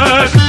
work.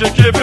to give